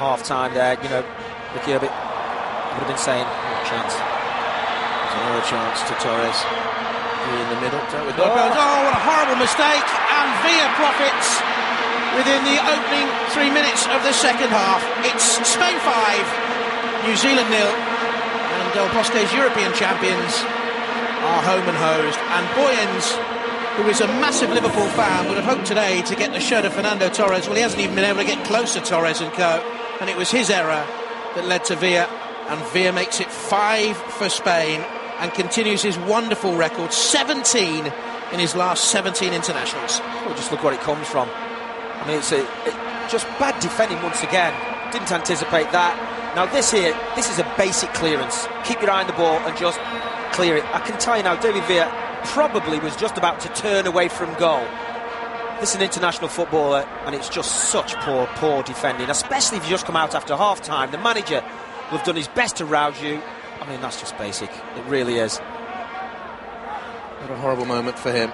half time there, you know, Herbert would have been saying, what chance? There's another chance to Torres. In the middle, with oh. oh, what a horrible mistake! And Villa profits within the opening three minutes of the second half. It's Spain 5, New Zealand nil, and Del Bosque's European champions are home and hosed. And Boyens, who is a massive Liverpool fan, would have hoped today to get the shirt of Fernando Torres. Well, he hasn't even been able to get close to Torres and co. And it was his error that led to Villa. And Villa makes it five for Spain and continues his wonderful record 17 in his last 17 internationals. Well, just look where it comes from. I mean, it's a, it, just bad defending once again. Didn't anticipate that. Now, this here, this is a basic clearance. Keep your eye on the ball and just clear it. I can tell you now, David Villa probably was just about to turn away from goal. This is an international footballer, uh, and it's just such poor, poor defending, especially if you just come out after half time. The manager will have done his best to rouse you. I mean, that's just basic. It really is. What a horrible moment for him.